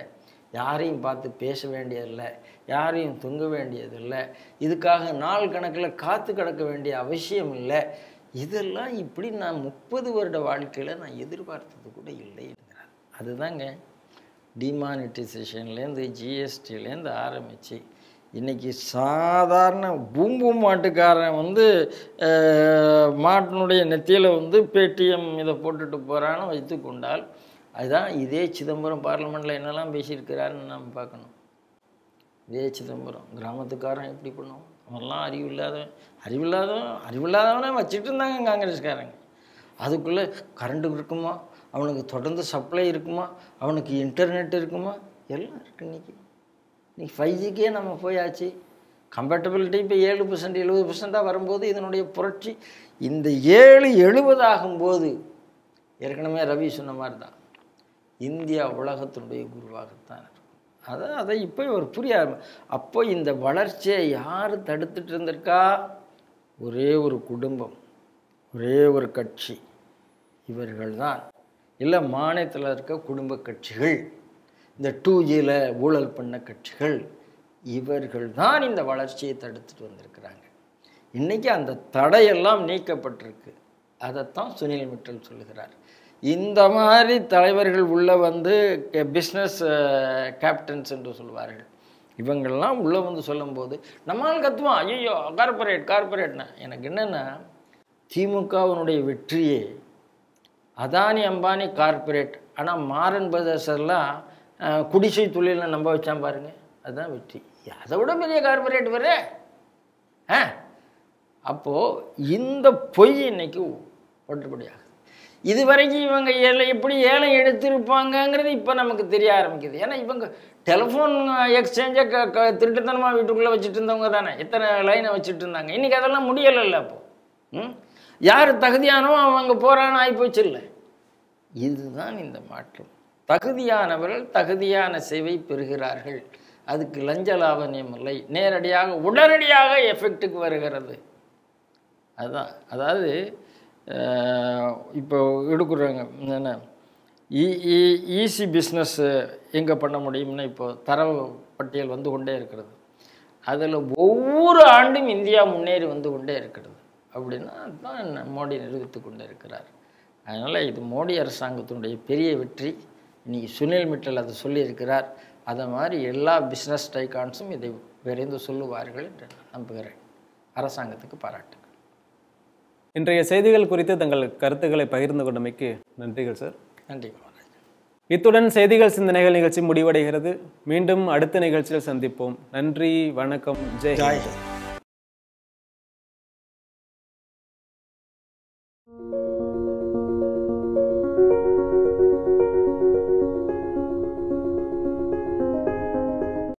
யாரையும் பார்த்து பேச வேண்டியதில்லை. யாரையும் தொங்க வேண்டியதில்லை. இதுக்காக நாள் கணக்கில் காத்து கிடக்க வேண்டிய அவசியம் இல்லை. இதெல்லாம் இப்படி நான் முப்பது வருட வாழ்க்கையில் நான் எதிர்பார்த்தது கூட இல்லை என்கிறார். அதுதாங்க டிமானிட்டைசேஷன்லேருந்து ஜிஎஸ்டிலேருந்து ஆரம்பித்து இன்றைக்கி சாதாரண பூம்பு மாட்டுக்காரன் வந்து மாட்டினுடைய நெத்தியில் வந்து பேடிஎம் இதை போட்டுட்டு போகிறான்னு வைத்து கொண்டால் அதுதான் இதே சிதம்பரம் பார்லிமெண்ட்டில் என்னெல்லாம் பேசியிருக்கிறாருன்னு நம்ம பார்க்கணும். இதே சிதம்பரம் கிராமத்துக்காரன் எப்படி பண்ணுவோம் அவெல்லாம் அறிவில்லாதவன் அறிவில்லாதவன் அறிவில்லாதவனே வச்சுட்டு இருந்தாங்க காங்கிரஸ்காரங்க. அதுக்குள்ளே கரண்ட் இருக்குமா? அவனுக்கு தொடர்ந்து சப்ளை இருக்குமா? அவனுக்கு இன்டர்நெட் இருக்குமா? எல்லாம் இருக்குது இன்றைக்கி இன்னைக்கு ஃபைவ் ஜிக்கே நம்ம போயாச்சு. கம்பேட்டபிலிட்டி இப்போ ஏழு பர்சன்ட் எழுபது பர்சண்ட்டாக வரும்போது இதனுடைய புரட்சி இந்த ஏழு எழுபது ஆகும்போது ஏற்கனவே ரவி சொன்ன மாதிரி தான் இந்தியா உலகத்தினுடைய குருவாகத்தான் இருக்கும். அதை அதை இப்போ ஒரு புரிய அப்போ இந்த வளர்ச்சியை யார் தடுத்துட்டு இருந்திருக்கா? ஒரே ஒரு குடும்பம் ஒரே ஒரு கட்சி. இவர்கள் தான் இல்லை மாநிலத்தில் இருக்க குடும்ப கட்சிகள். இந்த டூ ஜியில் ஊழல் பண்ண கட்சிகள் இவர்கள் தான் இந்த வளர்ச்சியை தடுத்துட்டு வந்திருக்கிறாங்க. இன்றைக்கி அந்த தடையெல்லாம் நீக்கப்பட்டிருக்கு. அதைத்தான் சுனில் மிட்டல் சொல்லுகிறார். இந்த மாதிரி தலைவர்கள் உள்ளே வந்து பிஸ்னஸ் கேப்டன்ஸ் என்று சொல்வார்கள் இவங்கள்லாம் உள்ளே வந்து சொல்லும்போது நம்மால் கத்துவான் ஐயோ கார்பரேட் கார்பரேட்னா எனக்கு என்னென்னா திமுகவினுடைய வெற்றியே அதானி அம்பானி கார்ப்பரேட் ஆனால் மாறன் பிரதர்ஸ் எல்லாம் குடிசை தொழிலை நம்ப வச்சான் பாருங்க அதுதான் வெற்றி. அதை விட பெரிய கார்பரேட் வேறு. ஆ அப்போது இந்த பொய் இன்னைக்கு ஒன்றுபடியாக இது வரைக்கும் இவங்க ஏழை எப்படி ஏழை எடுத்திருப்பாங்கங்கிறது இப்போ நமக்கு தெரிய ஆரம்பிக்குது. ஏன்னா இவங்க டெலிஃபோன் எக்ஸ்சேஞ்சை க க திருட்டுத்தனமாக வீட்டுக்குள்ளே வச்சுட்டு இருந்தவங்க தானே. எத்தனை லைனை வச்சுட்டு இருந்தாங்க இன்றைக்கி அதெல்லாம் முடியலைல்ல அப்போது ம்? யார் தகுதியானோ அவங்க போகிறான்னு ஆகிப்போச்சு இல்லை. இதுதான் இந்த மாற்றம். தகுதியானவர்கள் தகுதியான சேவை பெறுகிறார்கள். அதுக்கு லஞ்ச லாவண்யம் இல்லை. நேரடியாக உடனடியாக எஃபெக்ட்டுக்கு வருகிறது. அதுதான். அதாவது இப்போ எடுக்கிறாங்க என்ன? ஈஸி பிஸ்னஸ்ஸு எங்கே பண்ண முடியும்னு இப்போது தரவு பட்டியல் வந்து கொண்டே இருக்கிறது. அதில் ஒவ்வொரு ஆண்டும் இந்தியா முன்னேறி வந்து கொண்டே இருக்கிறது. அப்படின்னா தான் மோடி நிரூபித்து கொண்டே இருக்கிறார் அதனால் இது மோடி அரசாங்கத்தினுடைய பெரிய வெற்றி. இன்னைக்கு சுனில் மிட்டல் அதை சொல்லியிருக்கிறார். அதை மாதிரி எல்லா பிஸ்னஸ் டைகான்ஸும் இதை விரைந்து சொல்லுவார்கள் என்று நம்புகிறேன். அரசாங்கத்துக்கு பாராட்டுகள். இன்றைய செய்திகள் குறித்து தங்கள் கருத்துக்களை பகிர்ந்து கொண்டமைக்கு நன்றிகள் சார் நன்றி இத்துடன் செய்திகள் சிந்தனைகள் நிகழ்ச்சி முடிவடைகிறது. மீண்டும் அடுத்த நிகழ்ச்சியில் சந்திப்போம். நன்றி வணக்கம். ஜெய். ஜாய்